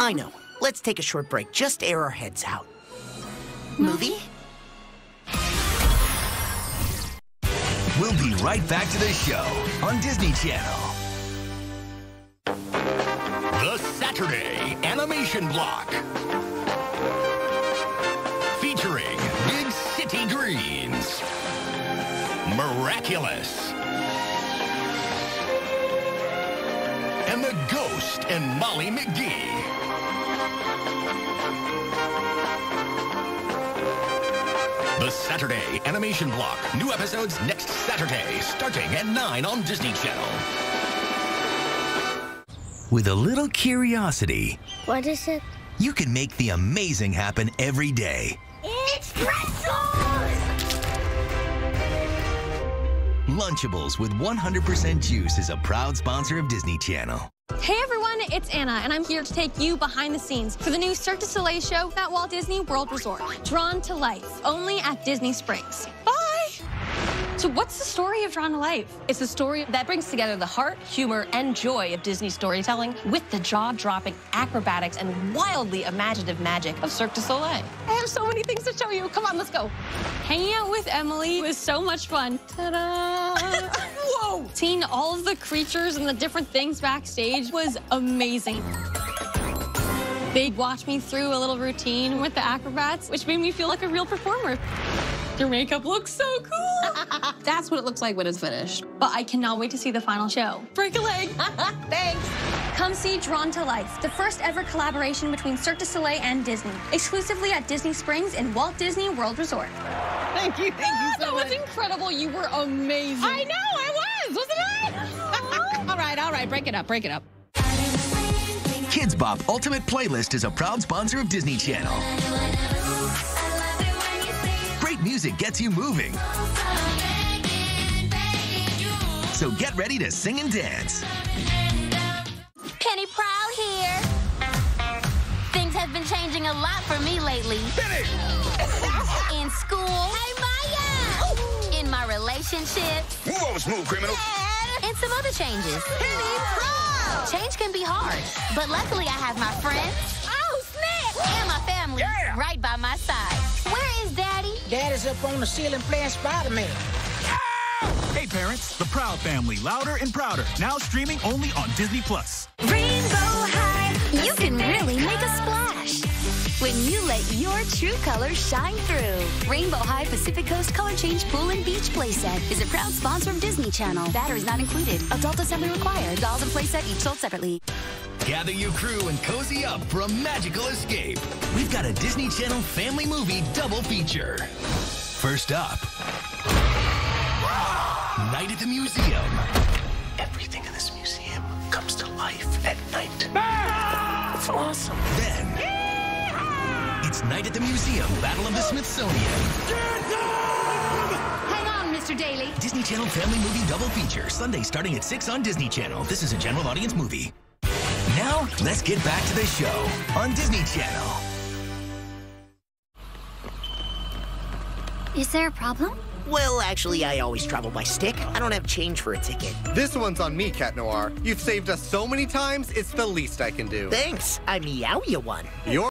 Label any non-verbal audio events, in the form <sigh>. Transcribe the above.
I know. Let's take a short break. Just air our heads out. Movie? We'll be right back to the show on Disney Channel. The Saturday Animation Block. Featuring Big City Greens. Miraculous. And The Ghost and Molly McGee. The Saturday Animation Block. New episodes next Saturday, starting at 9 on Disney Channel. With a little curiosity, What is it? you can make the amazing happen every day. It's pretzels! Lunchables with 100% juice is a proud sponsor of Disney Channel. Hey everyone, it's Anna, and I'm here to take you behind the scenes for the new Cirque du Soleil show at Walt Disney World Resort. Drawn to Life, only at Disney Springs. Bye! So what's the story of Drawn to Life? It's a story that brings together the heart, humor, and joy of Disney storytelling with the jaw-dropping acrobatics and wildly imaginative magic of Cirque du Soleil. I have so many things to show you. Come on, let's go. Hanging out with Emily was so much fun. Ta-da! <laughs> Whoa! Seeing all of the creatures and the different things backstage was amazing. They'd watch me through a little routine with the acrobats, which made me feel like a real performer. Your makeup looks so cool. <laughs> That's what it looks like when it's finished. but I cannot wait to see the final show. Break a leg. <laughs> Thanks. Come see Drawn to Life, the first ever collaboration between Cirque du Soleil and Disney, exclusively at Disney Springs in Walt Disney World Resort. Thank you. Thank you ah, so that was incredible. You were amazing. I know, I was, wasn't I? <laughs> all right, all right, break it up, break it up. Kidz Bop Ultimate Playlist is a proud sponsor of Disney Channel. Great music gets you moving. So get ready to sing and dance. Penny Proud here. Things have been changing a lot for me lately. In school. Hey, Maya! In my relationship. Move over, smooth criminal. And some other changes. Penny Proud! Change can be hard, but luckily I have my friends. Oh, snap! And my family right by my side. Where is Daddy? Daddy's up on the ceiling playing Spider-Man. Ah! Hey parents, the Proud Family, louder and prouder, now streaming only on Disney Plus. Rainbow High. You can really make a splash when you let your true colors shine through. Rainbow High Pacific Coast Color Change Pool and Beach Playset is a proud sponsor of Disney Channel. Batteries not included. Adult assembly required. Dolls and playset each sold separately. Gather your crew and cozy up for a magical escape. We've got a Disney Channel family movie double feature. First up, Night at the Museum. Everything in this museum comes to life at night. Ah! It's awesome. Then, it's Night at the Museum Battle of the Smithsonian. Hang on, Mr. Daley. Disney Channel family movie double feature. Sunday starting at 6 on Disney Channel. This is a general audience movie. Now, let's get back to the show on Disney Channel. Is there a problem? Well, actually, I always travel by stick. I don't have change for a ticket. This one's on me, Cat Noir. You've saved us so many times, it's the least I can do. Thanks. I meow you one. You're